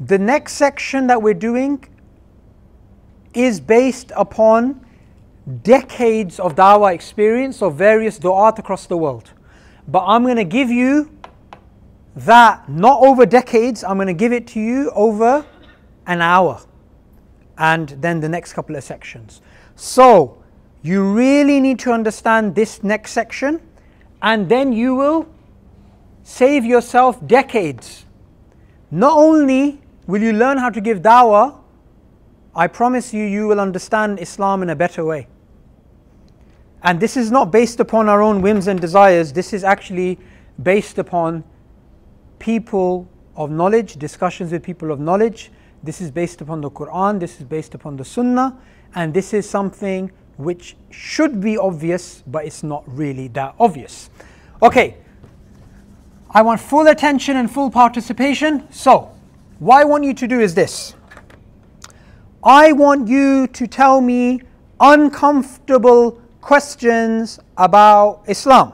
The next section that we're doing is based upon decades of dawah experience of various du'at across the world. But I'm going to give you that not over decades, I'm going to give it to you over an hour and then the next couple of sections. So, you really need to understand this next section, and then you will save yourself decades. Not only will you learn how to give dawah, I promise you, you will understand Islam in a better way. And this is not based upon our own whims and desires, this is actually based upon people of knowledge, discussions with people of knowledge. This is based upon the Quran, this is based upon the Sunnah, and this is something which should be obvious, but it's not really that obvious. Okay, I want full attention and full participation. So, what I want you to do is this I want you to tell me uncomfortable questions about Islam.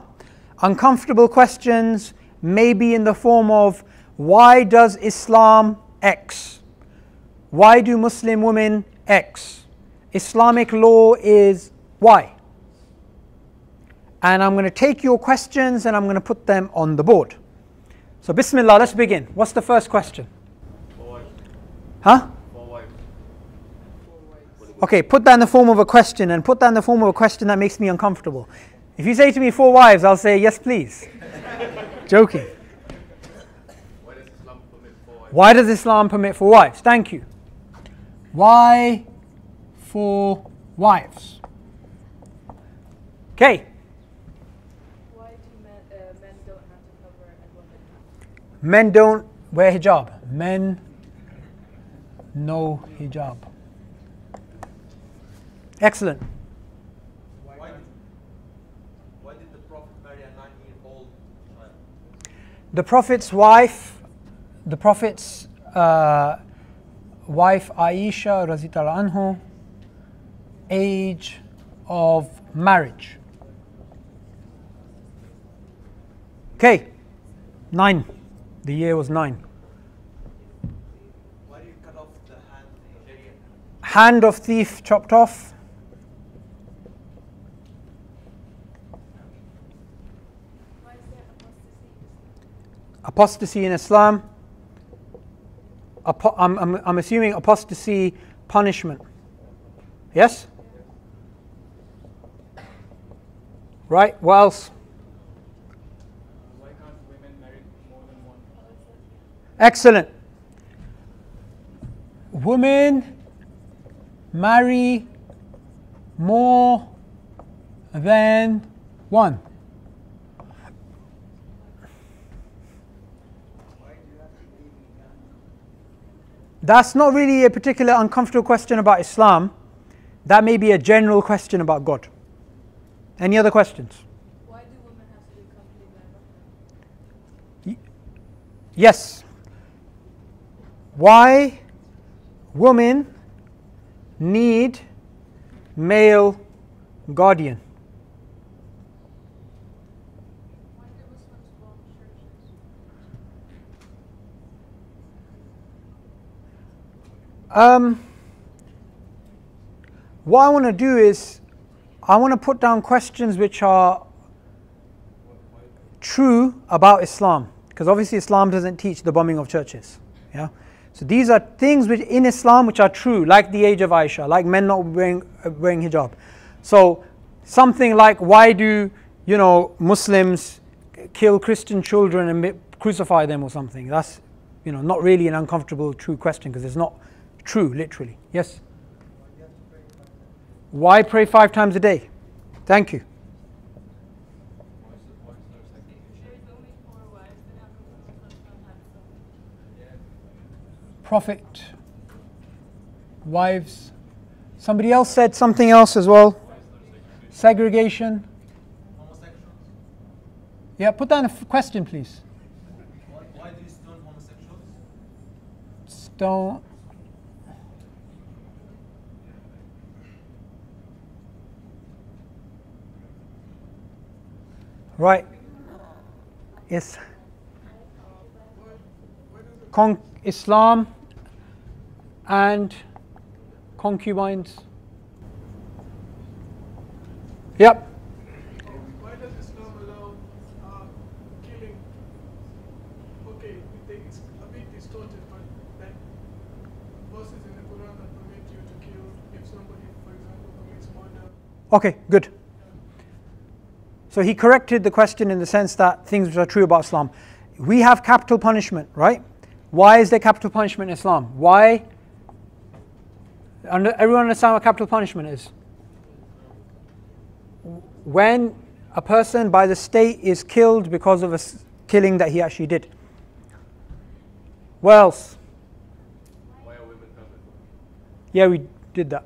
Uncomfortable questions may be in the form of why does Islam X? Why do Muslim women X? Islamic law is Y. And I'm going to take your questions and I'm going to put them on the board. So, Bismillah, let's begin. What's the first question? Huh? Okay, put that in the form of a question and put that in the form of a question that makes me uncomfortable. If you say to me four wives, I'll say yes, please. Joking. Why does Islam permit four wives? Thank you. Why four wives? Okay. Why do men, uh, men don't have to cover and women have? Men don't wear hijab. Men no hijab. Excellent. Why did, why did the Prophet marry a nine year old child? The Prophet's wife, the Prophet's uh, wife Aisha Razitala anhu, age of marriage. Okay, nine. The year was nine. Why do you cut off the hand in Sharia? Hand of thief chopped off. Apostasy? In Islam. Apo- I'm, I'm, I'm assuming apostasy punishment. Yes? Right, what else? Excellent. Women marry more than one. That's not really a particular uncomfortable question about Islam. That may be a general question about God. Any other questions? Why do women have to be accompanied by? Yes. Why women need male guardian? Um, what I want to do is, I want to put down questions which are true about Islam, because obviously Islam doesn't teach the bombing of churches. Yeah, so these are things which in Islam which are true, like the age of Aisha, like men not wearing uh, wearing hijab. So something like why do you know Muslims kill Christian children and crucify them or something? That's you know not really an uncomfortable true question because it's not true literally. Yes. Why pray five times a day? Thank you. There's only four wives, then how come the Muslims don't have so many? Prophet, wives. Somebody else said something else as well. Segregation. Yeah, put down a f- question, please. Why, why do you stone homosexuals? Stone. Right. Yes. Con- Islam and concubines. Yep. Why does Islam allow uh, killing? Okay, we think it's a bit distorted, but like verses in the Quran that permit to kill if somebody, for example, commits murder. Okay, good. So he corrected the question in the sense that things which are true about Islam. We have capital punishment, right? Why is there capital punishment in Islam? Why? Everyone understand what capital punishment is? When a person by the state is killed because of a killing that he actually did. What else? Yeah, we did that.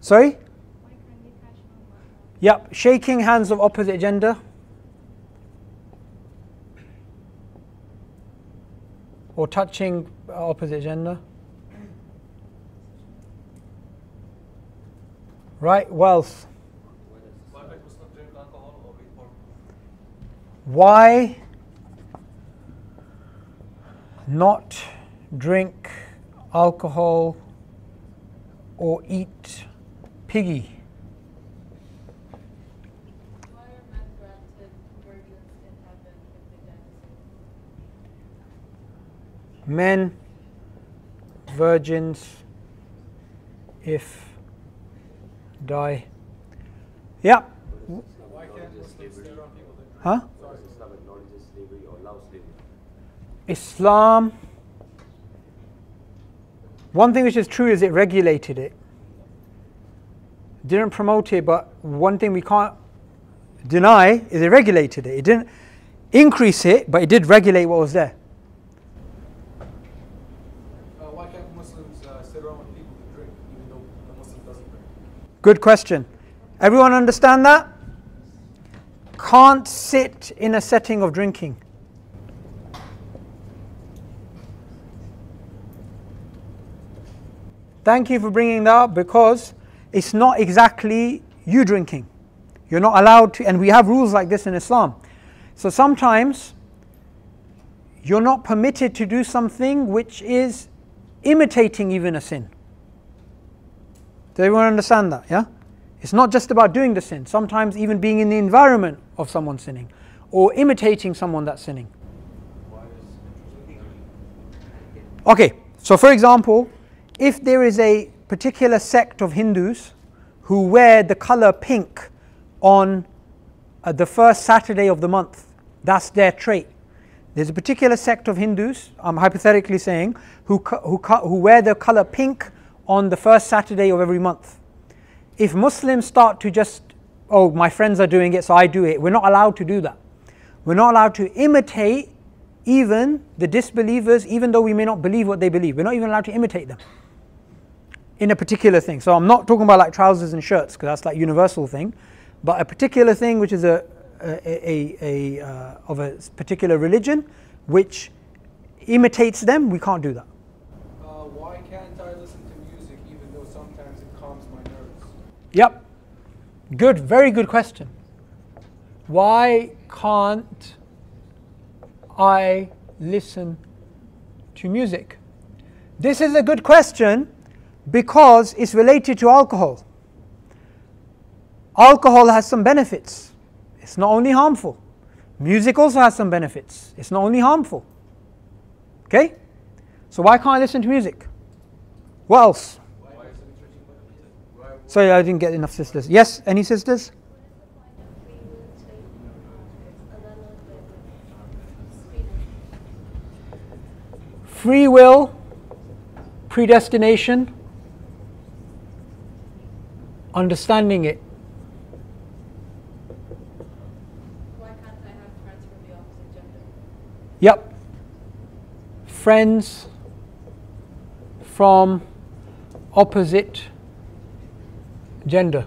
Sorry? Yep, shaking hands of opposite gender. Or touching opposite gender. Right, wealth. Why not drink alcohol or eat piggy? Men virgins if die Men, virgins, if die. Yeah, Why can't Muslims stay around people that huh? Why does Islam acknowledges slavery or allows slavery? Islam. One thing which is true is it regulated it. Didn't promote it, but one thing we can't deny is it regulated it. It didn't increase it, but it did regulate what was there. Uh, why can't Muslims uh, sit around with people that drink, even though the Muslim doesn't drink? Good question. Everyone understand that? Can't sit in a setting of drinking. Thank you for bringing that up because it's not exactly you drinking. You're not allowed to, and we have rules like this in Islam. So sometimes you're not permitted to do something which is imitating even a sin. Does everyone understand that? Yeah? It's not just about doing the sin, sometimes even being in the environment of someone sinning or imitating someone that's sinning. Okay, so for example, if there is a particular sect of Hindus who wear the color pink on uh, the first Saturday of the month, that's their trait. There's a particular sect of Hindus, I'm hypothetically saying, who, who, who wear the color pink on the first Saturday of every month. If Muslims start to just, oh, my friends are doing it, so I do it, we're not allowed to do that. We're not allowed to imitate even the disbelievers, even though we may not believe what they believe. We're not even allowed to imitate them in a particular thing. So I'm not talking about like trousers and shirts because that's like universal thing, but a particular thing which is a, a, a, a uh, of a particular religion which imitates them, we can't do that. Uh, why can't I listen to music even though sometimes it calms my nerves? Yep. Good, very good question. Why can't I listen to music? This is a good question because it's related to alcohol. Alcohol has some benefits, it's not only harmful. Music also has some benefits, it's not only harmful. Okay? So, why can't I listen to music? What else? Why is it permitted? Why Sorry, I didn't get enough sisters. Yes, any sisters? Free will, predestination, understanding it. Why can't I have friends from the opposite gender? Yep. Friends from opposite gender.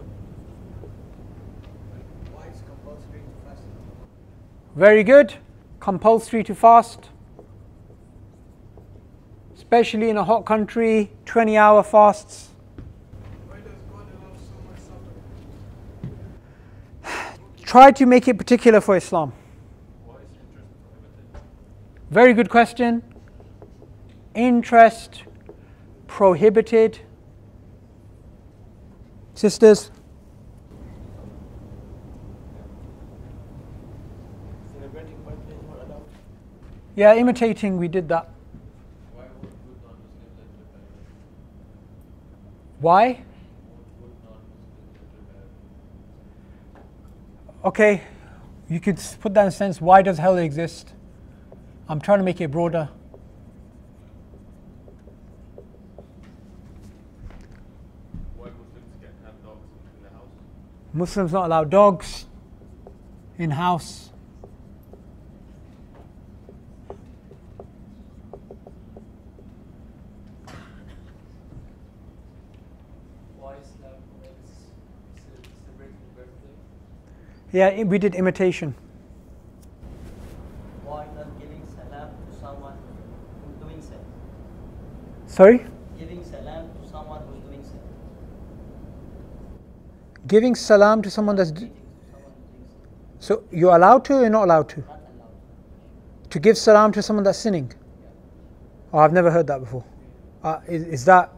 Very good. Compulsory to fast. Especially in a hot country, 20 hour fasts. Why does God allow so much suffering? Try to make it particular for Islam. Why is interest? Very good question. interest prohibited. Sisters, Celebrating birthdays were allowed. yeah, imitating, we did that. Why would, would non-Muslims enter paradise? Why? Would, would non-Muslims enter paradise? Okay, you could put that in a sense why does hell exist? I'm trying to make it broader. Why Muslims can have dogs in the house? Muslims not allow dogs in house. Why Islam prohibits ce- celebrating birthday? Yeah, we did imitation. Why not giving salam to someone doing so? Sorry? Giving salam to someone who's doing so. Giving salam to someone that's. So. you're allowed to or you're not allowed to? To give salam to someone that's sinning? Oh, I've never heard that before. Uh, is, is that.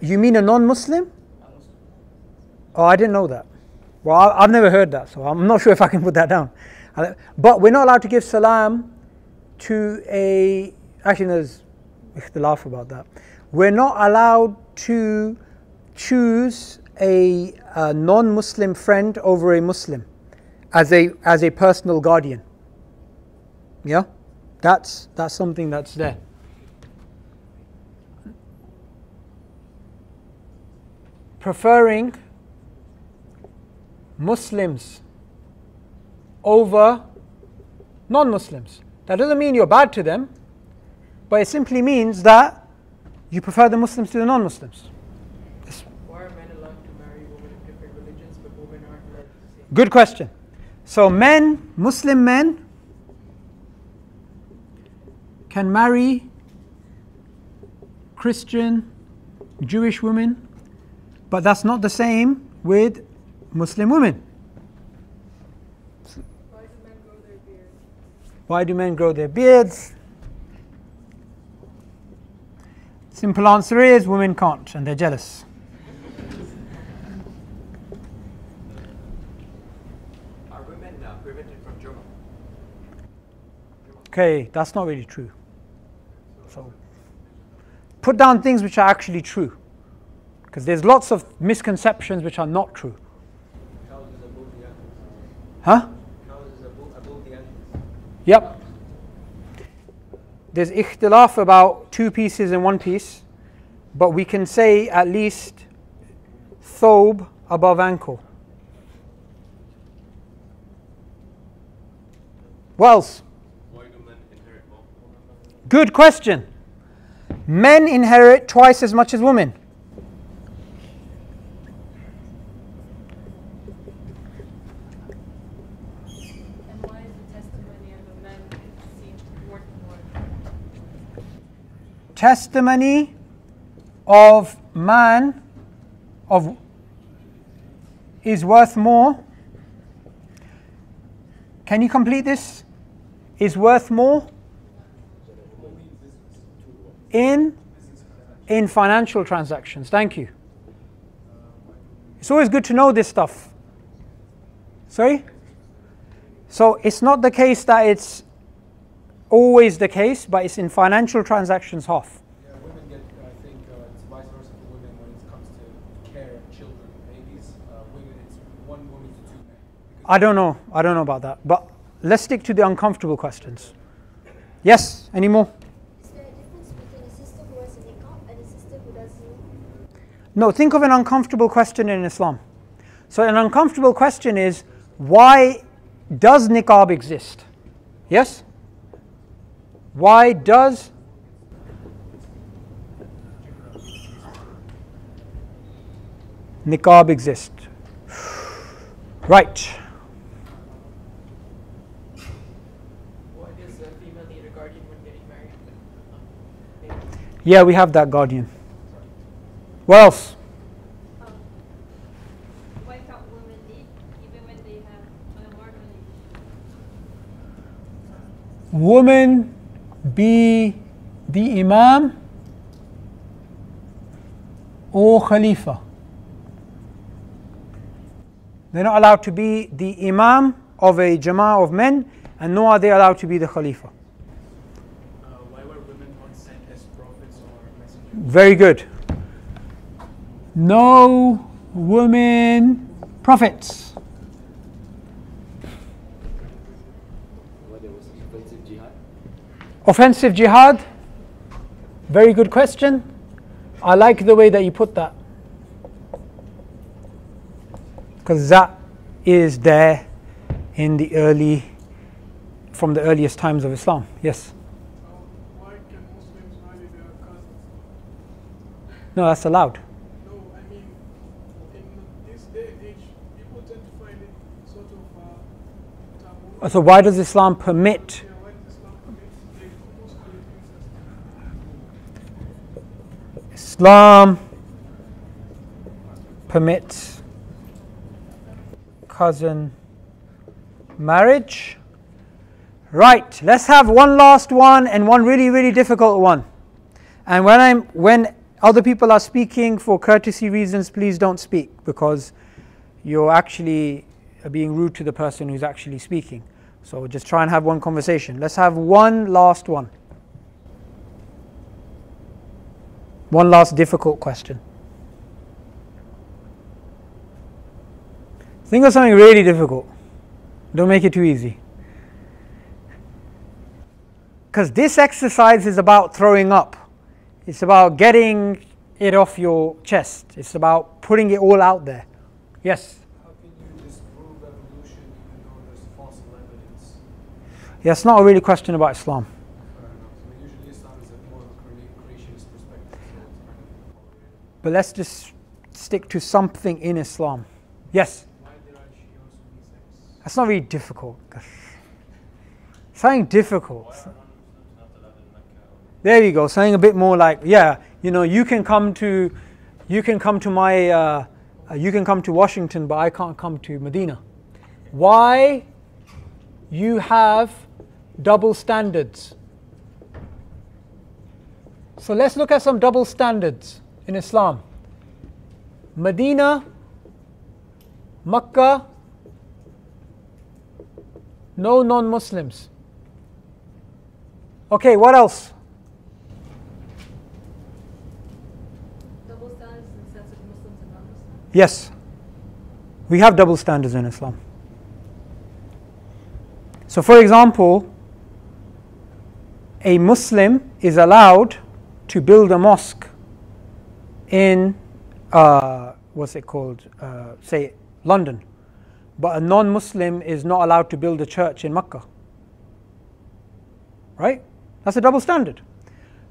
You mean a non Muslim? Oh, I didn't know that. Well, I- I've never heard that, so I'm not sure if I can put that down. Uh, But we're not allowed to give salam to a. Actually, there's ikhtilaf about that. We're not allowed to choose a, a non-Muslim friend over a Muslim as a as a personal guardian. Yeah, that's that's something that's there. Preferring Muslims over non Muslims. That doesn't mean you're bad to them, but it simply means that you prefer the Muslims to the non Muslims. Why are men allowed to marry women of different religions, but women aren't allowed to the same? Good question. So, men, Muslim men, can marry Christian, Jewish women, but that's not the same with Muslim women. Why do men grow their beards? Why do men grow their beards? Simple answer is women can't and they're jealous. Are women uh, prevented from Juma? Okay, that's not really true. So put down things which are actually true. Because there's lots of misconceptions which are not true. Huh? Yep. There's ikhtilaf about two pieces and one piece, but we can say at least thobe above ankle. What else? Why do men inherit more? Good question. Men inherit twice as much as women. Testimony of man of is worth more. Can you complete this? Is worth more in in financial transactions. Thank you. It's always good to know this stuff. Sorry? So it's not the case that it's always the case, but it's in financial transactions half. Yeah, women get, I think uh, it's vice versa for women when it comes to care of children, babies. Uh, women, it's one woman to two men. I don't know. I don't know about that. But let's stick to the uncomfortable questions. Yes? Any more? Is there a difference between a sister who has a niqab and a sister who doesn't? No, think of an uncomfortable question in Islam. So, an uncomfortable question is why does niqab exist? Yes? Why does niqab exist? Right. Why does a female need a guardian when getting married? Maybe. Yeah, we have that guardian. What else? Um, women lead even when they have unmarried relationship? Women be the Imam or Khalifa. They're not allowed to be the Imam of a Jama'ah of men, and nor are they allowed to be the Khalifa. Uh, why were women not sent as prophets or messengers? Very good. No women prophets. Why there was offensive jihad? Offensive jihad? Very good question. I like the way that you put that. Because that is there in the early, from the earliest times of Islam. Yes? Uh, why can Muslims marry their cousins? No, that's allowed. No, I mean, in this day and age, people tend to find it sort of uh, taboo. So, why does Islam permit? Islam permits cousin marriage. Right, let's have one last one and one really, really difficult one. And when I'm when other people are speaking for courtesy reasons, please don't speak because you're actually being rude to the person who's actually speaking. So just try and have one conversation. Let's have one last one. One last difficult question. Think of something really difficult. Don't make it too easy. Because this exercise is about throwing up, it's about getting it off your chest, it's about putting it all out there. Yes? How can you disprove evolution even though there's fossil evidence? Yeah, it's not a really question about Islam. But let's just stick to something in Islam. Yes? That's not really difficult. Something difficult. There you go. Something a bit more like, yeah, you know, you can come to, you can come to my, uh, uh, you can come to Washington, but I can't come to Medina. Why? You have double standards. So let's look at some double standards in Islam. Medina, Makkah, no non-Muslims. Okay, what else? Double standards in the sense of Muslims and non-Muslims. Yes, we have double standards in Islam. So, for example, a Muslim is allowed to build a mosque in, uh, what's it called, uh, say, London, but a non Muslim is not allowed to build a church in Mecca. Right? That's a double standard.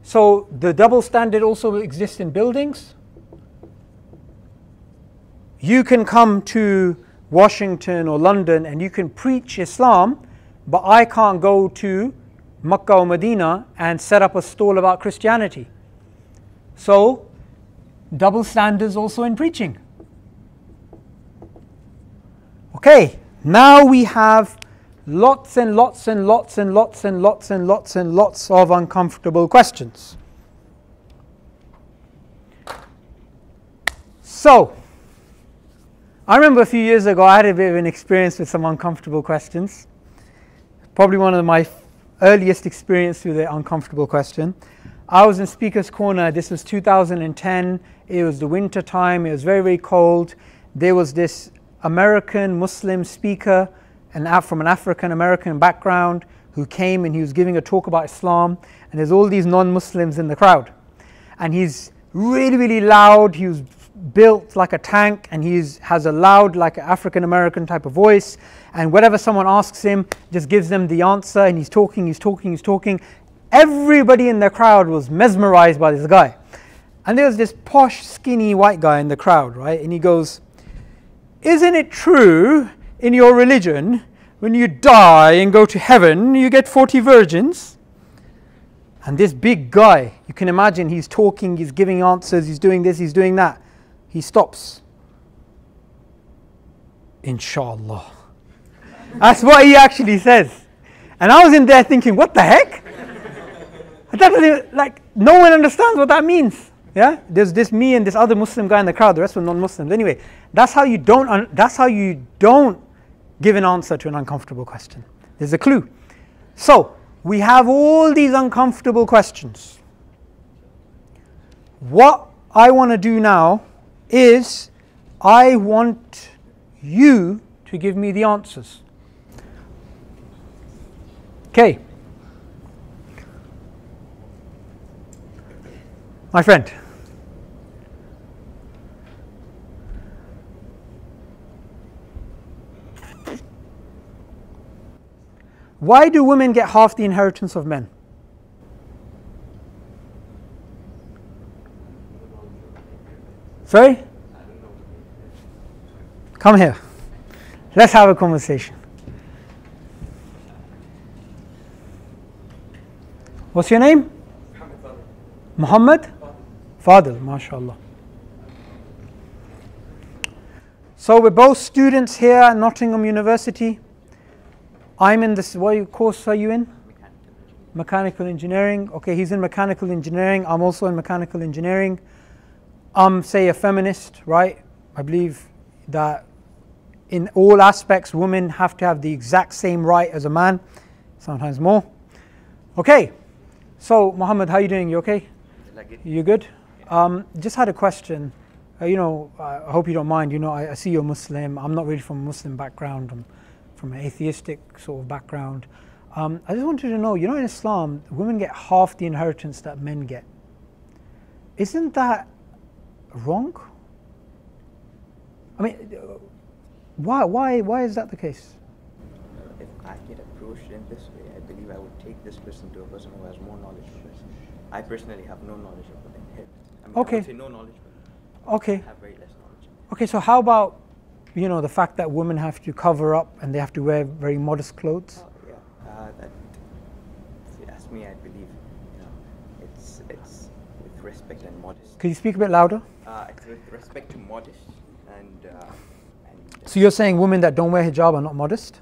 So, the double standard also exists in buildings you can come to Washington or London and you can preach Islam, but I can't go to Makkah or Medina and set up a stall about Christianity. So, double standards also in preaching. Okay, now we have lots and lots and lots and lots and lots and lots and lots of uncomfortable questions. So, I remember a few years ago I had a bit of an experience with some uncomfortable questions. Probably one of my earliest experience with an uncomfortable question. I was in Speaker's Corner. This was 2010. It was the winter time. It was very very cold. There was this American Muslim speaker, an Af- from an African American background, who came and he was giving a talk about Islam. And there's all these non-Muslims in the crowd, and he's really really loud. He was built like a tank and he has a loud like African American type of voice. And whatever someone asks him just gives them the answer and he's talking he's talking he's talking. Everybody in the crowd was mesmerized by this guy. And there was this posh skinny white guy in the crowd right? And he goes isn't it true in your religion when you die and go to heaven you get 40 virgins? And this big guy you can imagine he's talking he's giving answers he's doing this he's doing that he stops. Inshallah. That's what he actually says. And I was in there thinking, what the heck? That like no one understands what that means. Yeah, there's this me and this other Muslim guy in the crowd. The rest were non-Muslims. Anyway, that's how you don't. That's how you don't give an answer to an uncomfortable question. There's a clue. So we have all these uncomfortable questions. What I want to do now is I want you to give me the answers. Okay. My friend. Why do women get half the inheritance of men? Sorry? Come here. Let's have a conversation. What's your name? Muhammad? Fadil, mashallah. So we're both students here at Nottingham University. I'm in this, what course are you in? Mechanical engineering. Okay, he's in mechanical engineering. I'm also in mechanical engineering. I'm, say, a feminist, right? I believe that in all aspects, women have to have the exact same right as a man, sometimes more. Okay, so Muhammad, how are you doing? You okay? You good? Um, just had a question. Uh, you know, I hope you don't mind. You know, I, I see you're Muslim. I'm not really from a Muslim background. I'm from an atheistic sort of background. Um, I just wanted to know, you know, in Islam, women get half the inheritance that men get. Isn't that wrong? I mean, why, why, why is that the case? If I get approached in this way, I believe I would take this person to a person who has more knowledge of this. I personally have no knowledge of hit. I mean, I Okay. say no knowledge, but Okay. I have very less knowledge. Okay, so how about, you know, the fact that women have to cover up and they have to wear very modest clothes uh, that, if you ask me, I believe, you know, it's, it's with respect and modesty. Could you speak a bit louder? Uh, it's with respect to modest and, uh, and So you're saying women that don't wear hijab are not modest?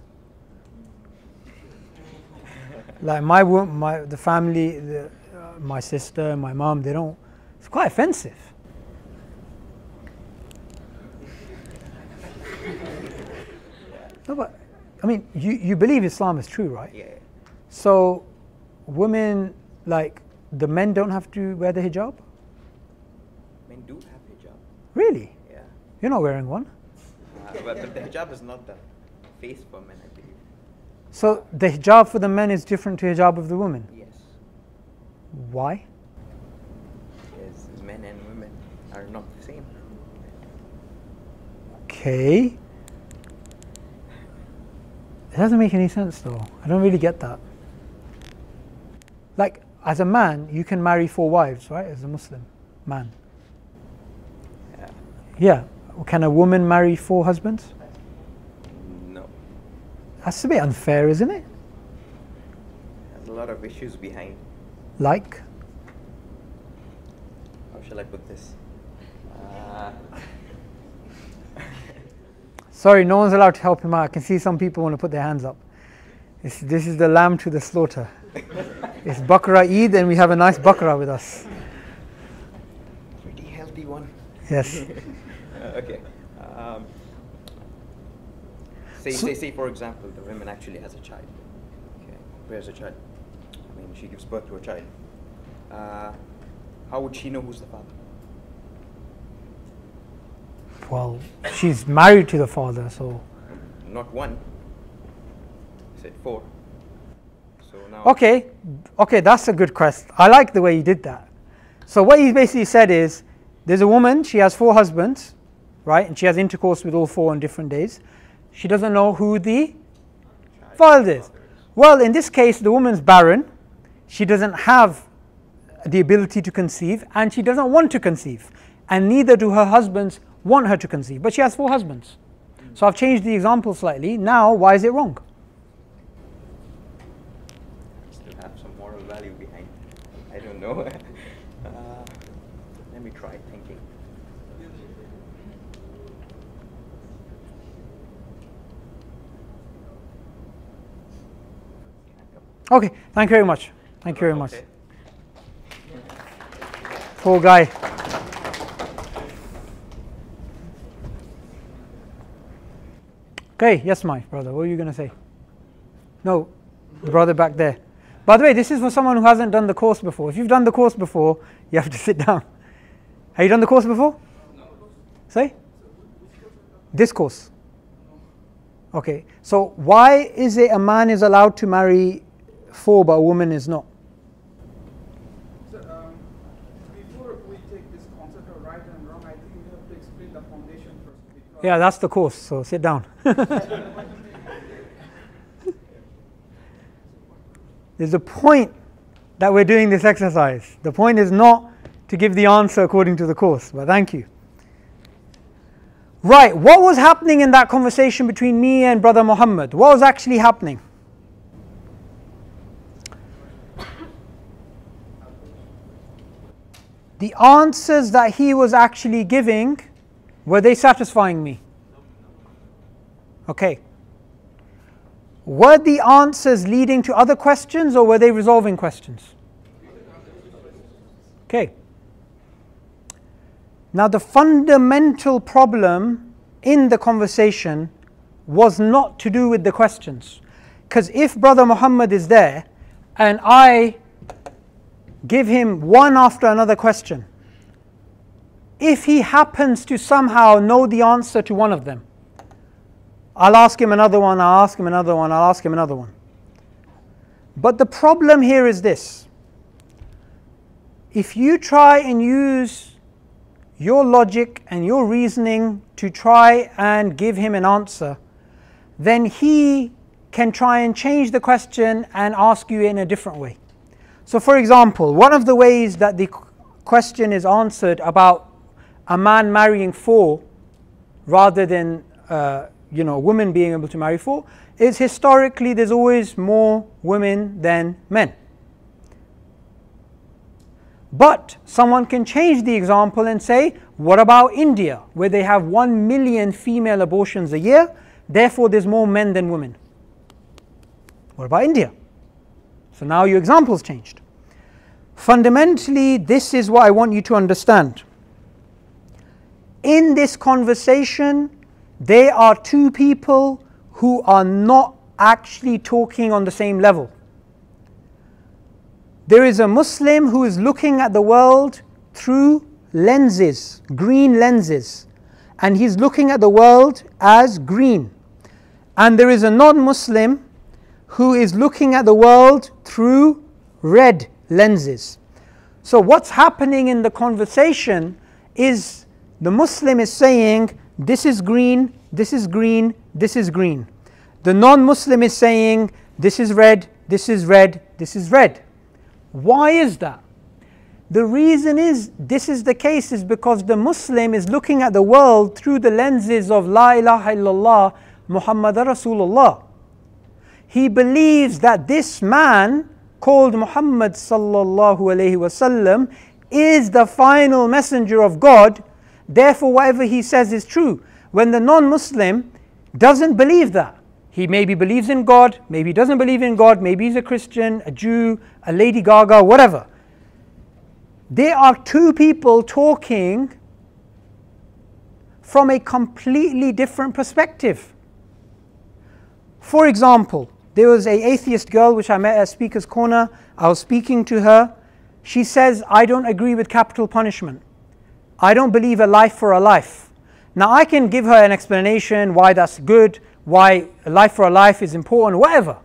like my my the family, the, uh, my sister, my mom, they don't. It's quite offensive. No, but I mean, you, you believe Islam is true, right? Yeah. So, women like the men don't have to wear the hijab. men do have hijab. Really? Yeah. You're not wearing one. Uh, but, but the hijab is not the face for men, I believe. So the hijab for the men is different to hijab of the women. Yes. Why? Because men and women are not the same. Okay. It doesn't make any sense though. I don't really get that. Like, as a man, you can marry four wives, right? As a Muslim man. Yeah. Yeah. Can a woman marry four husbands? No. That's a bit unfair, isn't it? There's a lot of issues behind. Like, How shall I put this? Uh, sorry, no one's allowed to help him out. I can see some people want to put their hands up. This, this is the lamb to the slaughter. it's Bakra Eid, and we have a nice Bakra with us. pretty healthy one. Yes. Uh, okay. Um, say, So- say, say, for example, the woman actually has a child. Okay. Where's the child? I mean, she gives birth to a child. Uh, how would she know who's the father? Well, she's married to the father, so. Not one. I said four. Now. Okay, okay, that's a good question. I like the way you did that. So what he basically said is, there's a woman, she has four husbands, right, and she has intercourse with all four on different days. She doesn't know who the father is. Well, in this case, the woman's barren. She doesn't have the ability to conceive, and she doesn't want to conceive, and neither do her husbands want her to conceive. But she has four husbands. So I've changed the example slightly. Now, why is it wrong? Still have some moral value behind. I don't know. uh, let me try thinking. Okay, thank you very much. Thank you very much. Poor guy. Okay, yes, my brother. What were you going to say? No, the brother back there. By the way, this is for someone who hasn't done the course before. If you've done the course before, you have to sit down. Have you done the course before? No. Say? This course. Okay, so why is it a man is allowed to marry four but a woman is not? So, um, before we take this concept of right and wrong, I think we have to explain the foundation first. Yeah, that's the course, so sit down. There's a point that we're doing this exercise. The point is not to give the answer according to the course, but thank you. Right, what was happening in that conversation between me and Brother Muhammad? What was actually happening? The answers that he was actually giving, were they satisfying me? Okay. Were the answers leading to other questions or were they resolving questions? Okay. Now, the fundamental problem in the conversation was not to do with the questions. Because if Brother Muhammad is there and I give him one after another question, if he happens to somehow know the answer to one of them, I'll ask him another one, I'll ask him another one, I'll ask him another one. But the problem here is this if you try and use your logic and your reasoning to try and give him an answer, then he can try and change the question and ask you in a different way. So, for example, one of the ways that the question is answered about a man marrying four rather than uh, you know women being able to marry for is historically there's always more women than men. But someone can change the example and say, what about India, where they have 1 million female abortions a year, therefore there's more men than women? What about India? So now your example's changed. Fundamentally, this is what I want you to understand. In this conversation, there are two people who are not actually talking on the same level. There is a Muslim who is looking at the world through lenses, green lenses, and he's looking at the world as green. And there is a non Muslim who is looking at the world through red lenses. So, what's happening in the conversation is the Muslim is saying, This is green, this is green, this is green. The non Muslim is saying, This is red, this is red, this is red. Why is that? The reason is this is the case is because the Muslim is looking at the world through the lenses of La ilaha illallah Muhammad Rasulullah. He believes that this man called Muhammad sallallahu alaihi wasallam is the final messenger of God. Therefore, whatever he says is true. When the non-Muslim doesn't believe that, he maybe believes in God, maybe doesn't believe in God, maybe he's a Christian, a Jew, a Lady Gaga, whatever. There are two people talking from a completely different perspective. For example, there was a atheist girl which I met at Speaker's Corner. I was speaking to her. She says, I don't agree with capital punishment. I don't believe a life for a life. Now I can give her an explanation why that's good, why a life for a life is important, whatever.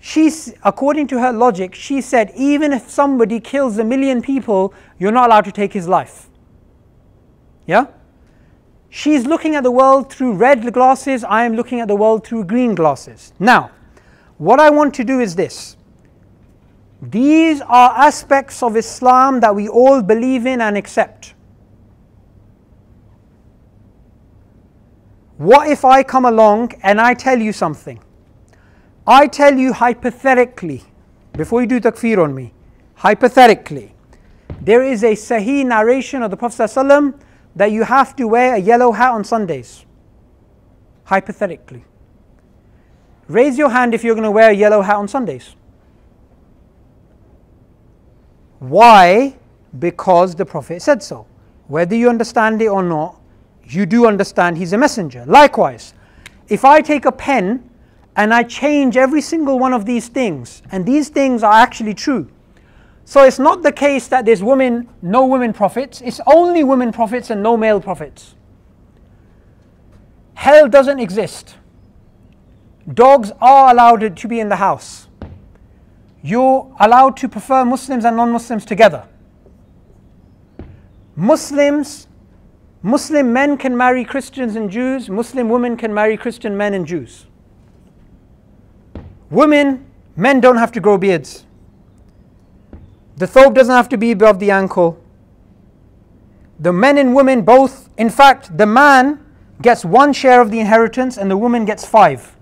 She's, according to her logic, she said, even if somebody kills a million people, you're not allowed to take his life. Yeah? She's looking at the world through red glasses, I am looking at the world through green glasses. Now, what I want to do is this. These are aspects of Islam that we all believe in and accept. What if I come along and I tell you something? I tell you hypothetically, before you do takfir on me, hypothetically, there is a sahih narration of the Prophet ﷺ that you have to wear a yellow hat on Sundays. Hypothetically. Raise your hand if you're going to wear a yellow hat on Sundays. Why? Because the Prophet said so. Whether you understand it or not, you do understand he's a messenger. Likewise, if I take a pen and I change every single one of these things, and these things are actually true. So it's not the case that there's women, no women prophets, it's only women prophets and no male prophets. Hell doesn't exist. Dogs are allowed to be in the house. You're allowed to prefer Muslims and non Muslims together. Muslims, Muslim men can marry Christians and Jews, Muslim women can marry Christian men and Jews. Women, men don't have to grow beards. The thobe doesn't have to be above the ankle. The men and women both, in fact, the man gets one share of the inheritance and the woman gets five.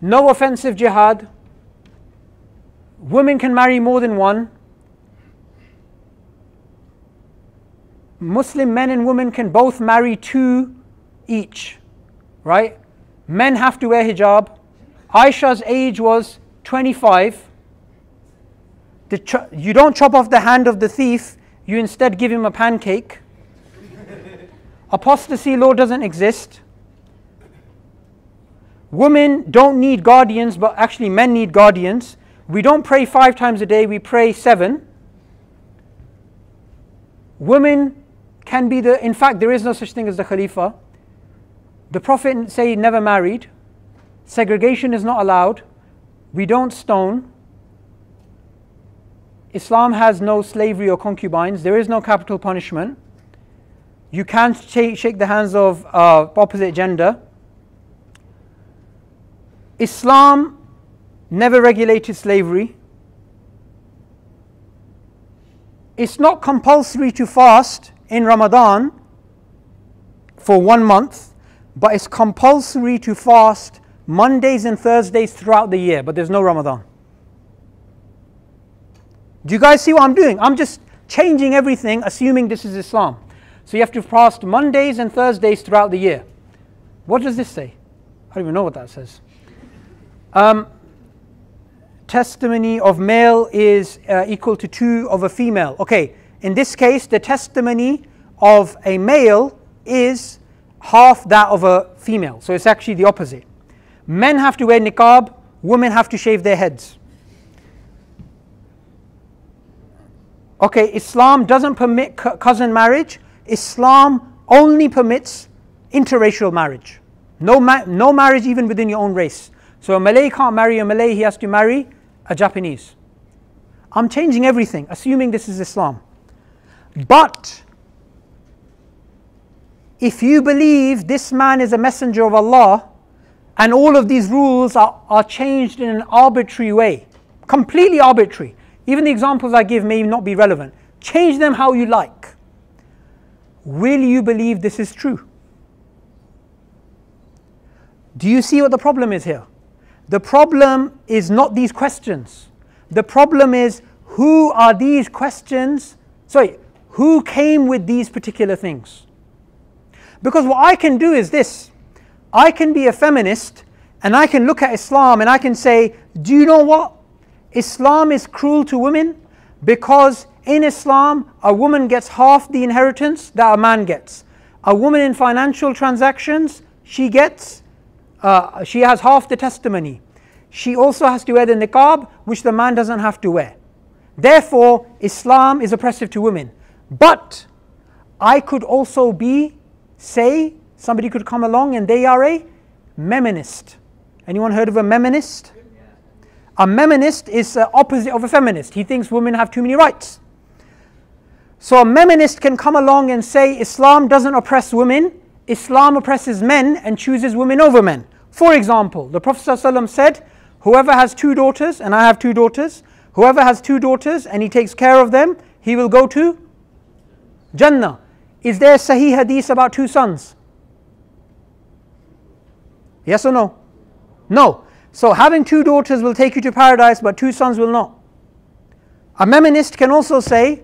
No offensive jihad. Women can marry more than one. Muslim men and women can both marry two each, right? Men have to wear hijab. Aisha's age was 25. Ch- you don't chop off the hand of the thief, you instead give him a pancake. Apostasy law doesn't exist. Women don't need guardians, but actually, men need guardians. We don't pray five times a day, we pray seven. Women can be the, in fact, there is no such thing as the Khalifa. The Prophet say never married. Segregation is not allowed. We don't stone. Islam has no slavery or concubines. There is no capital punishment. You can't shake the hands of uh, opposite gender. Islam never regulated slavery. It's not compulsory to fast in Ramadan for one month but it's compulsory to fast Mondays and Thursdays throughout the year, but there's no Ramadan. Do you guys see what I'm doing? I'm just changing everything, assuming this is Islam. So you have to fast Mondays and Thursdays throughout the year. What does this say? I don't even know what that says. Um, testimony of male is uh, equal to two of a female. Okay, in this case, the testimony of a male is half that of a female. So it's actually the opposite. Men have to wear niqab, women have to shave their heads. Okay, Islam doesn't permit cousin marriage. Islam only permits interracial marriage. No, ma- no marriage even within your own race. So a Malay can't marry a Malay, he has to marry a Japanese. I'm changing everything, assuming this is Islam. But if you believe this man is a messenger of Allah and all of these rules are, are changed in an arbitrary way, completely arbitrary, even the examples I give may not be relevant, change them how you like. Will you believe this is true? Do you see what the problem is here? The problem is not these questions. The problem is who are these questions? Sorry, who came with these particular things? Because what I can do is this I can be a feminist and I can look at Islam and I can say, do you know what? Islam is cruel to women because in Islam, a woman gets half the inheritance that a man gets. A woman in financial transactions, she gets, uh, she has half the testimony. She also has to wear the niqab, which the man doesn't have to wear. Therefore, Islam is oppressive to women. But I could also be say somebody could come along and they are a meninist. Anyone heard of a meninist? A meninist is the opposite of a feminist. He thinks women have too many rights. So a meninist can come along and say Islam doesn't oppress women, Islam oppresses men and chooses women over men. For example, the Prophet ﷺ said, Whoever has two daughters, and I have two daughters, whoever has two daughters and he takes care of them, he will go to Jannah. Is there Sahih hadith about two sons? Yes or no? No. So having two daughters will take you to paradise, but two sons will not. A Meninist can also say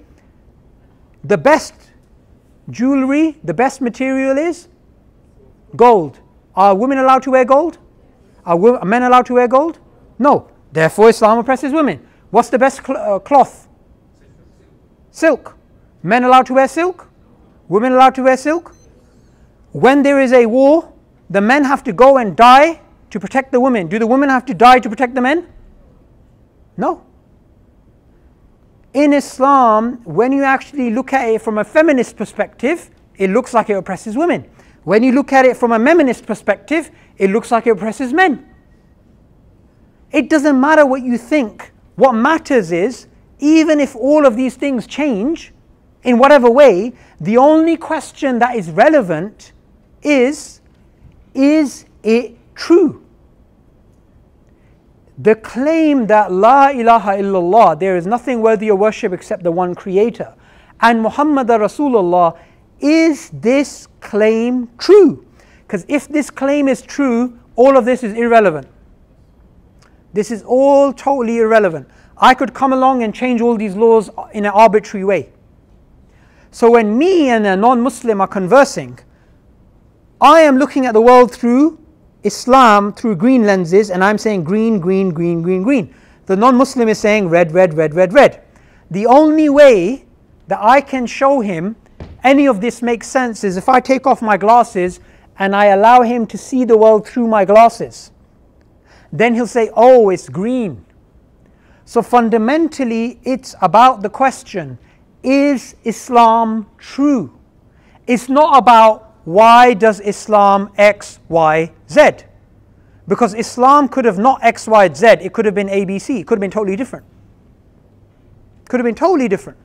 the best jewelry, the best material is gold. Are women allowed to wear gold? Are men allowed to wear gold? No. Therefore, Islam oppresses women. What's the best cl- uh, cloth? Silk. Men allowed to wear silk? Women allowed to wear silk? When there is a war, the men have to go and die to protect the women. Do the women have to die to protect the men? No. In Islam, when you actually look at it from a feminist perspective, it looks like it oppresses women. When you look at it from a feminist perspective, it looks like it oppresses men. It doesn't matter what you think. What matters is, even if all of these things change, in whatever way, the only question that is relevant is is it true? The claim that La ilaha illallah, there is nothing worthy of worship except the one creator, and Muhammad Rasulullah, is this claim true? Because if this claim is true, all of this is irrelevant. This is all totally irrelevant. I could come along and change all these laws in an arbitrary way. So when me and a non Muslim are conversing, I am looking at the world through Islam through green lenses and I'm saying green, green, green, green, green. The non Muslim is saying red, red, red, red, red. The only way that I can show him any of this makes sense is if I take off my glasses and I allow him to see the world through my glasses. Then he'll say, Oh, it's green. So fundamentally, it's about the question is Islam true? It's not about why does Islam X, Y, Z? Because Islam could have not X, Y, Z, it could have been ABC, it could have been totally different. Could have been totally different.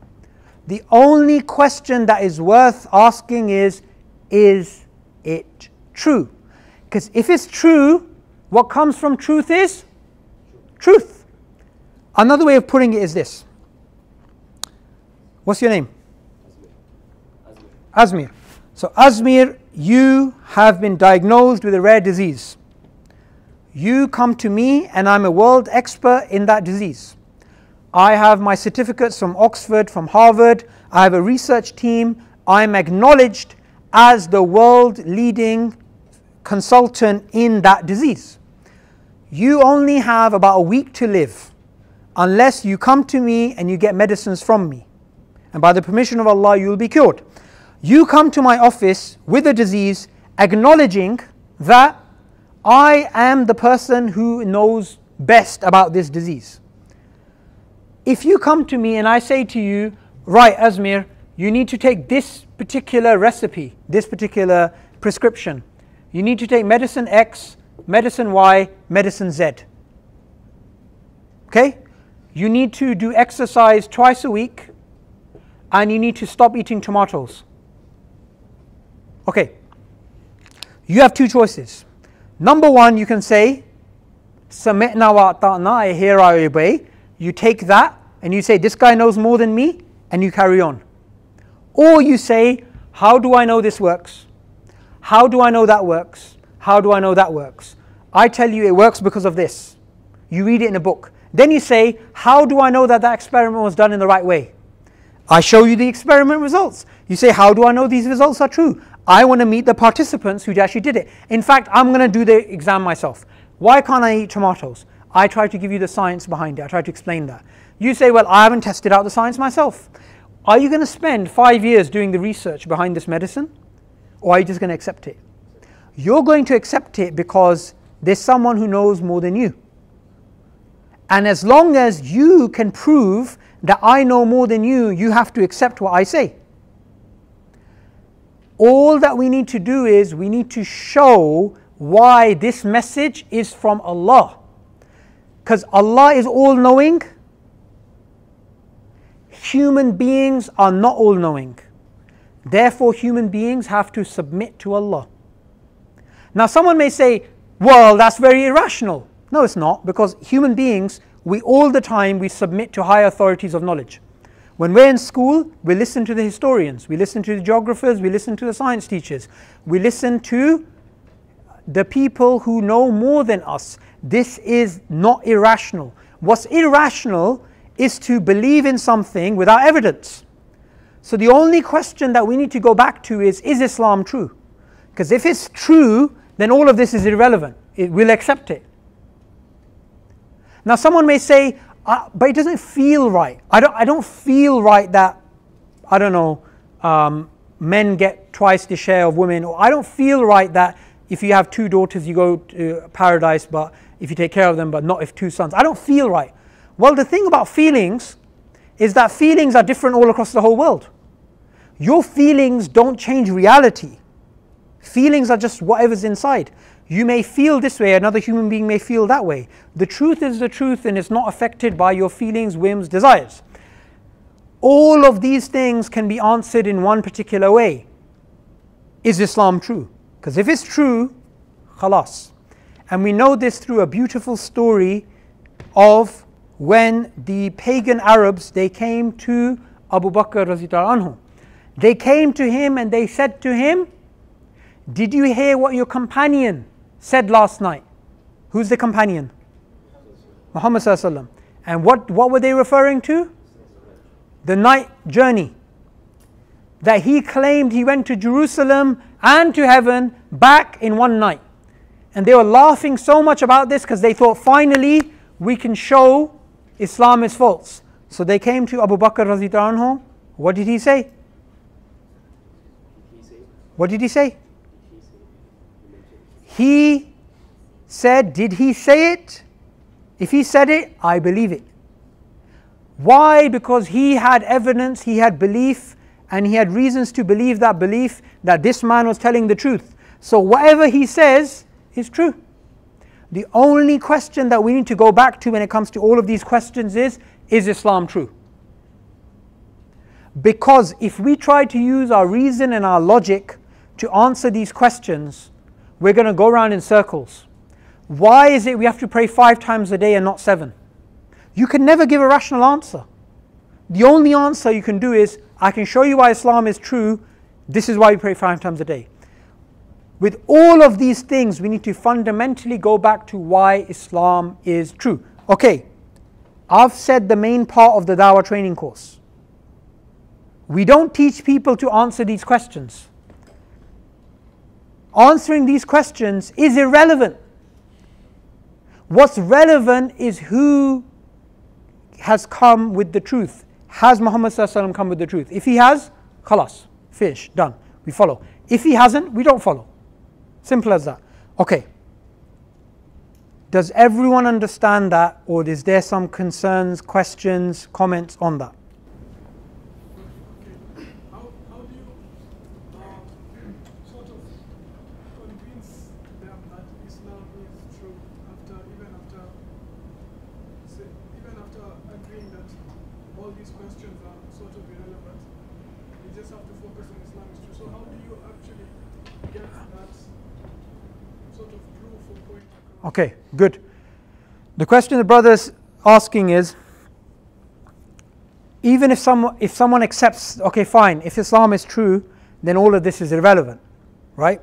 The only question that is worth asking is is it true? Because if it's true, what comes from truth is truth. Another way of putting it is this. What's your name? Azmir. So, Azmir, you have been diagnosed with a rare disease. You come to me, and I'm a world expert in that disease. I have my certificates from Oxford, from Harvard. I have a research team. I'm acknowledged as the world leading consultant in that disease. You only have about a week to live unless you come to me and you get medicines from me. And by the permission of Allah, you will be cured. You come to my office with a disease, acknowledging that I am the person who knows best about this disease. If you come to me and I say to you, right, Azmir, you need to take this particular recipe, this particular prescription. You need to take medicine X, medicine Y, medicine Z. Okay? You need to do exercise twice a week and you need to stop eating tomatoes. Okay, you have two choices. Number one, you can say, Sami'na wa ta'na, I hear, I obey. You take that and you say, This guy knows more than me, and you carry on. Or you say, How do I know this works? How do I know that works? How do I know that works? I tell you it works because of this. You read it in a book. Then you say, How do I know that that experiment was done in the right way? I show you the experiment results. You say, How do I know these results are true? I want to meet the participants who actually did it. In fact, I'm going to do the exam myself. Why can't I eat tomatoes? I try to give you the science behind it. I try to explain that. You say, well, I haven't tested out the science myself. Are you going to spend five years doing the research behind this medicine? Or are you just going to accept it? You're going to accept it because there's someone who knows more than you. And as long as you can prove that I know more than you, you have to accept what I say. All that we need to do is we need to show why this message is from Allah. Because Allah is all knowing, human beings are not all knowing. Therefore, human beings have to submit to Allah. Now, someone may say, well, that's very irrational. No, it's not, because human beings, we all the time we submit to high authorities of knowledge. When we're in school, we listen to the historians, we listen to the geographers, we listen to the science teachers, we listen to the people who know more than us. This is not irrational. What's irrational is to believe in something without evidence. So the only question that we need to go back to is is Islam true? Because if it's true, then all of this is irrelevant. It will accept it. Now, someone may say, I, but it doesn't feel right. I don't, I don't feel right that, I don't know, um, men get twice the share of women. Or I don't feel right that if you have two daughters, you go to paradise, but if you take care of them, but not if two sons. I don't feel right. Well, the thing about feelings is that feelings are different all across the whole world. Your feelings don't change reality. Feelings are just whatever's inside. You may feel this way, another human being may feel that way. The truth is the truth and it's not affected by your feelings, whims, desires. All of these things can be answered in one particular way. Is Islam true? Because if it's true, khalas. And we know this through a beautiful story of when the pagan Arabs they came to Abu Bakr anhu. They came to him and they said to him, Did you hear what your companion said last night? Who's the companion? Muhammad. And what, what were they referring to? The night journey. That he claimed he went to Jerusalem and to heaven back in one night. And they were laughing so much about this because they thought finally we can show Islam is false. So they came to Abu Bakr anhu. What did he say? What did he say? He said, Did he say it? If he said it, I believe it. Why? Because he had evidence, he had belief, and he had reasons to believe that belief that this man was telling the truth. So whatever he says is true. The only question that we need to go back to when it comes to all of these questions is Is Islam true? Because if we try to use our reason and our logic to answer these questions, we're going to go around in circles. Why is it we have to pray five times a day and not seven? You can never give a rational answer. The only answer you can do is I can show you why Islam is true. This is why we pray five times a day. With all of these things, we need to fundamentally go back to why Islam is true. Okay, I've said the main part of the Dawah training course. We don't teach people to answer these questions answering these questions is irrelevant. What's relevant is who has come with the truth. Has Muhammad come with the truth? If he has, khalas, finish, done. We follow. If he hasn't, we don't follow. Simple as that. Okay. Does everyone understand that, or is there some concerns, questions, comments on that? How do you sort of convince them that Islam is true, even after agreeing that all these questions are sort of irrelevant? You just have to focus on Islam is true. So, how do you actually get that? Okay, good. The question the brother's asking is even if someone if someone accepts okay fine if Islam is true then all of this is irrelevant right?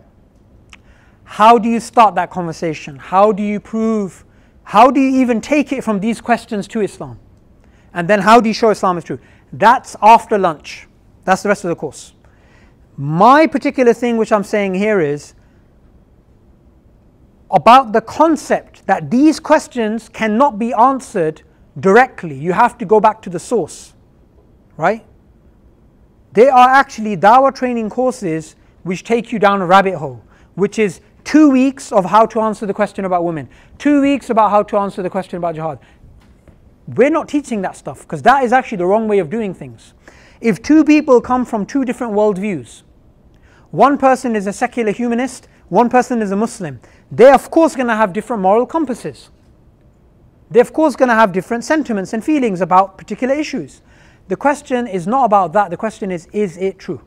How do you start that conversation? How do you prove how do you even take it from these questions to Islam? And then how do you show Islam is true? That's after lunch. That's the rest of the course. My particular thing which I'm saying here is about the concept that these questions cannot be answered directly. You have to go back to the source, right? They are actually dawah training courses which take you down a rabbit hole, which is two weeks of how to answer the question about women, two weeks about how to answer the question about jihad. We're not teaching that stuff because that is actually the wrong way of doing things. If two people come from two different worldviews, one person is a secular humanist, one person is a Muslim, they're of course going to have different moral compasses. They're of course going to have different sentiments and feelings about particular issues. The question is not about that, the question is, is it true?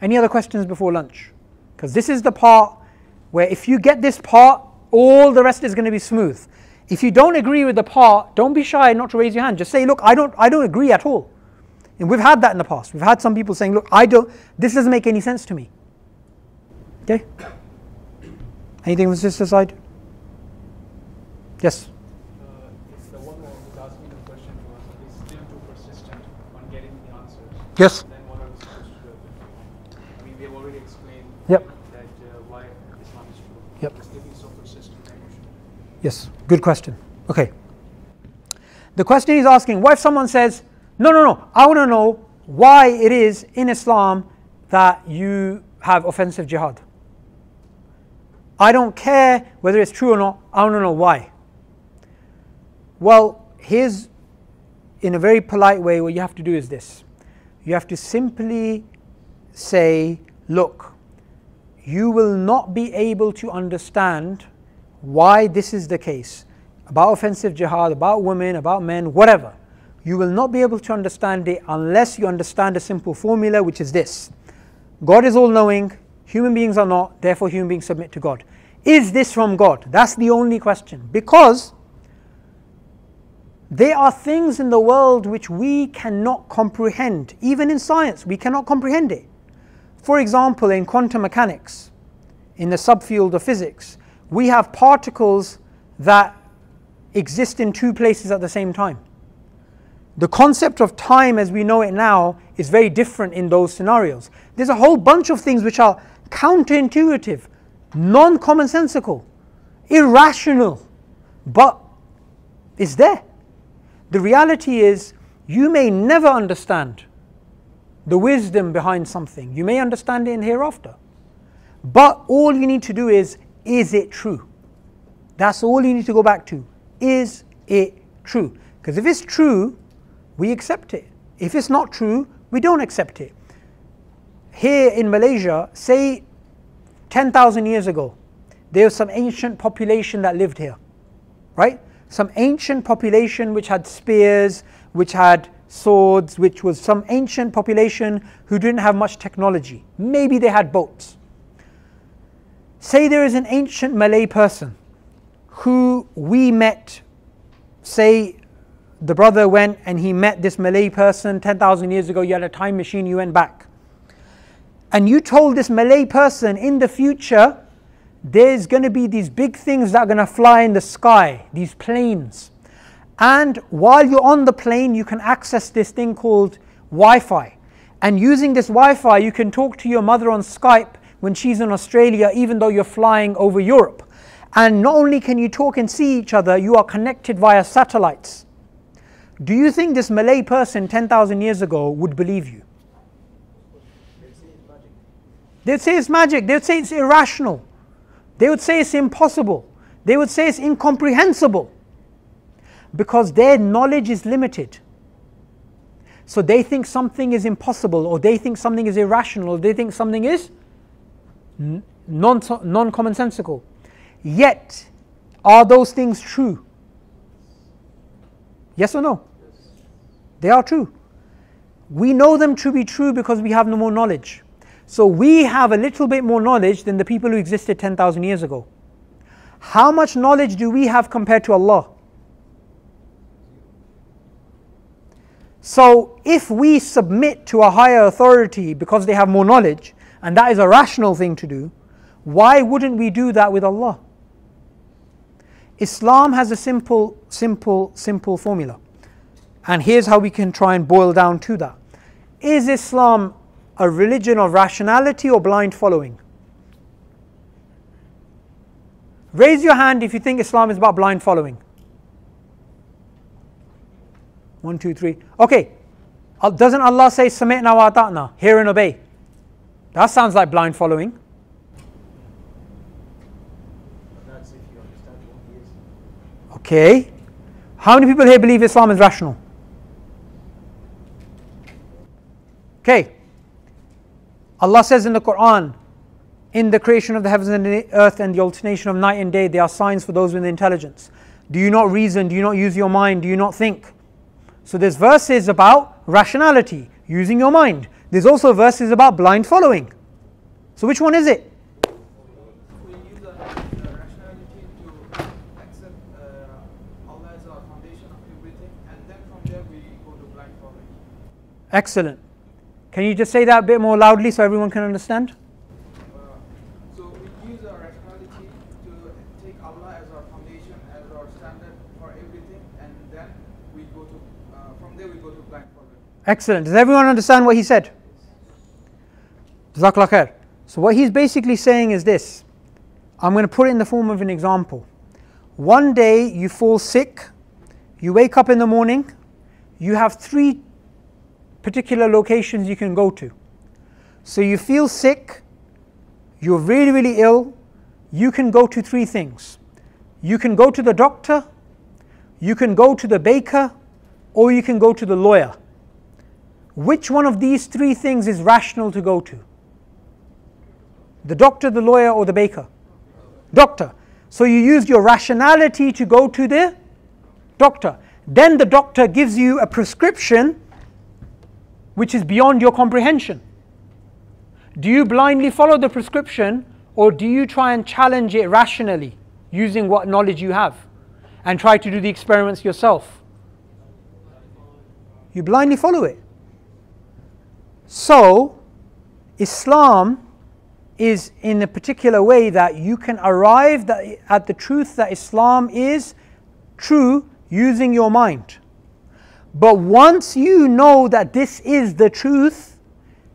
Any other questions before lunch? Because this is the part where if you get this part, all the rest is going to be smooth. If you don't agree with the part, don't be shy not to raise your hand. Just say, look, I don't, I don't agree at all. And we've had that in the past. We've had some people saying, look, I don't, this doesn't make any sense to me. Okay? Anything from sister side? Yes. Uh, the one who's asking the question to still too persistent on getting the answers, yes. then what are we supposed to do? I mean, we have already explained yep. that uh, why Islam is true. Yep. It's so persistent. Yes, good question. Okay. The question he's asking, what if someone says, no, no, no, I want to know why it is in Islam that you have offensive jihad? I don't care whether it's true or not, I want to know why. Well, here's in a very polite way, what you have to do is this you have to simply say, look, you will not be able to understand why this is the case about offensive jihad, about women, about men, whatever. You will not be able to understand it unless you understand a simple formula, which is this God is all knowing, human beings are not, therefore, human beings submit to God. Is this from God? That's the only question. Because there are things in the world which we cannot comprehend. Even in science, we cannot comprehend it. For example, in quantum mechanics, in the subfield of physics, we have particles that exist in two places at the same time. The concept of time as we know it now is very different in those scenarios. There's a whole bunch of things which are counterintuitive, non commonsensical, irrational, but it's there. The reality is, you may never understand the wisdom behind something. You may understand it in hereafter. But all you need to do is, is it true? That's all you need to go back to. Is it true? Because if it's true, we accept it. If it's not true, we don't accept it. Here in Malaysia, say 10,000 years ago, there was some ancient population that lived here, right? Some ancient population which had spears, which had swords, which was some ancient population who didn't have much technology. Maybe they had boats. Say there is an ancient Malay person who we met, say the brother went and he met this Malay person 10,000 years ago, you had a time machine, you went back. And you told this Malay person in the future, there's going to be these big things that are going to fly in the sky, these planes. And while you're on the plane, you can access this thing called Wi Fi. And using this Wi Fi, you can talk to your mother on Skype when she's in Australia, even though you're flying over Europe. And not only can you talk and see each other, you are connected via satellites. Do you think this Malay person 10,000 years ago would believe you? They'd say it's magic, they'd say it's irrational, they would say it's impossible, they would say it's incomprehensible because their knowledge is limited. So they think something is impossible, or they think something is irrational, or they think something is non commonsensical. Yet, are those things true? Yes or no? They are true. We know them to be true because we have no more knowledge. So we have a little bit more knowledge than the people who existed 10,000 years ago. How much knowledge do we have compared to Allah? So if we submit to a higher authority because they have more knowledge, and that is a rational thing to do, why wouldn't we do that with Allah? Islam has a simple, simple, simple formula. And here's how we can try and boil down to that. Is Islam a religion of rationality or blind following? Raise your hand if you think Islam is about blind following. One, two, three. Okay. Uh, doesn't Allah say, Sami'na wa ta'na, hear and obey? That sounds like blind following. Okay. How many people here believe Islam is rational? Okay. Allah says in the Quran, in the creation of the heavens and the earth and the alternation of night and day, there are signs for those with intelligence. Do you not reason? Do you not use your mind? Do you not think? So there's verses about rationality, using your mind. There's also verses about blind following. So which one is it? So we use rationality to accept Allah as our foundation of everything, and then from there we go to blind following. Excellent. Can you just say that a bit more loudly so everyone can understand? so we use our rationality to take Allah as our foundation, as our standard for everything, and then we go uh, from there we go to blind following. Excellent. Does everyone understand what he said? Jazakallah khair. So what he's basically saying is this. I'm going to put it in the form of an example. One day you fall sick, You wake up in the morning, you have three particular locations you can go to. So you feel sick, you're really, really ill, you can go to three things. You can go to the doctor, you can go to the baker, or you can go to the lawyer. Which one of these three things is rational to go to? The doctor, the lawyer, or the baker? Doctor. So you use your rationality to go to the doctor. Then the doctor gives you a prescription which is beyond your comprehension. Do you blindly follow the prescription or do you try and challenge it rationally using what knowledge you have and try to do the experiments yourself? You blindly follow it. So, Islam is in a particular way that you can arrive at the truth that Islam is true using your mind. But once you know that this is the truth,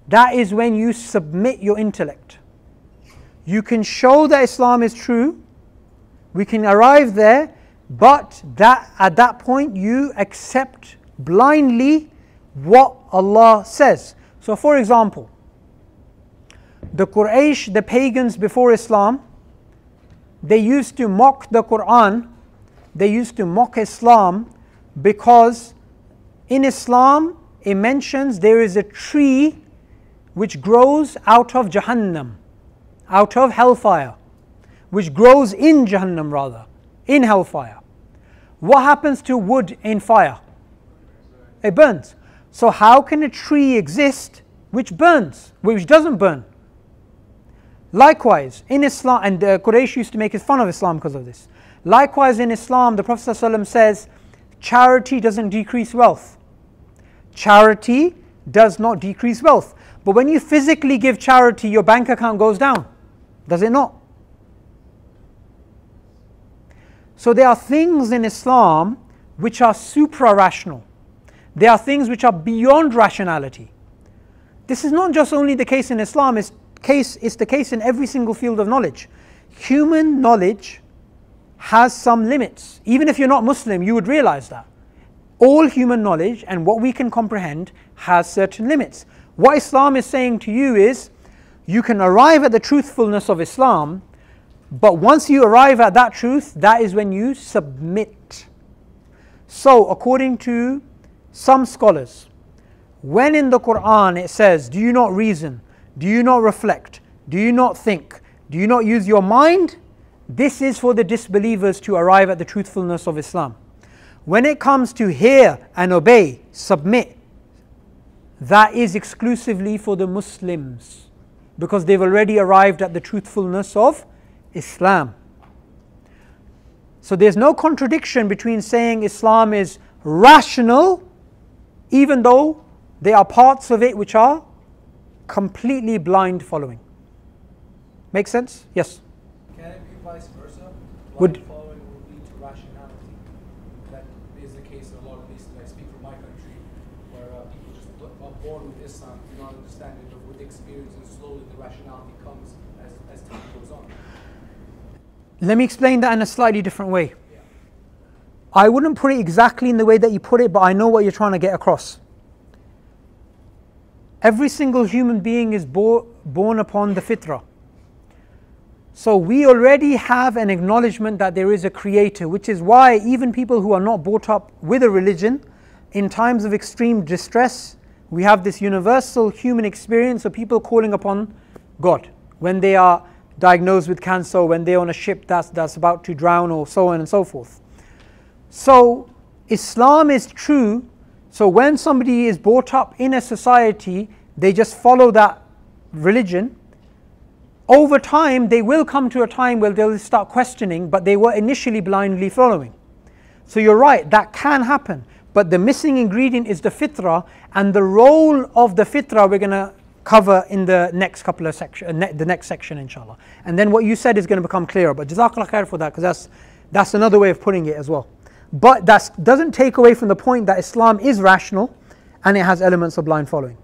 that is when you submit your intellect. You can show that Islam is true, we can arrive there, but that at that point you accept blindly what Allah says. So, for example, the Quraysh, the pagans before Islam, they used to mock the Quran, they used to mock Islam because in Islam it mentions there is a tree which grows out of Jahannam, out of hellfire, which grows in Jahannam rather, in hellfire. What happens to wood in fire? It burns. So, how can a tree exist which burns, which doesn't burn? Likewise, in Islam, and the Quraysh used to make fun of Islam because of this. Likewise, in Islam, the Prophet ﷺ says, charity doesn't decrease wealth. Charity does not decrease wealth. But when you physically give charity, your bank account goes down. Does it not? So there are things in Islam which are supra rational. There are things which are beyond rationality. This is not just only the case in Islam, it's case is the case in every single field of knowledge. Human knowledge has some limits. Even if you're not Muslim, you would realize that. All human knowledge and what we can comprehend has certain limits. What Islam is saying to you is you can arrive at the truthfulness of Islam, but once you arrive at that truth, that is when you submit. So, according to some scholars, when in the Quran it says, Do you not reason? Do you not reflect? Do you not think? Do you not use your mind? This is for the disbelievers to arrive at the truthfulness of Islam. When it comes to hear and obey, submit, that is exclusively for the Muslims because they've already arrived at the truthfulness of Islam. So there's no contradiction between saying Islam is rational, even though there are parts of it which are completely blind following. Make sense? Yes. Can it be vice versa? Would following will lead to rationality. That is the case in a lot of these. I speak from my country, where uh, people just are born with Islam, do not understand it, but with experience and slowly the rationality comes as, as time goes on. let me explain that in a slightly different way. I wouldn't put it exactly in the way that you put it, but I know what you're trying to get across. Every single human being is bo- born upon the fitrah. So we already have an acknowledgement that there is a creator, which is why even people who are not brought up with a religion, in times of extreme distress, we have this universal human experience of people calling upon God when they are diagnosed with cancer, when they're on a ship that's, that's about to drown, or so on and so forth. So, Islam is true so when somebody is brought up in a society, they just follow that religion. Over time, they will come to a time where they'll start questioning, but they were initially blindly following. So you're right, that can happen. But the missing ingredient is the fitrah, and the role of the fitrah we're going to cover in the next couple of section, uh, ne- the next section, inshallah. And then what you said is going to become clearer. But jazakallah khair for that, because that's that's another way of putting it as well. But that doesn't take away from the point that Islam is rational and it has elements of blind following.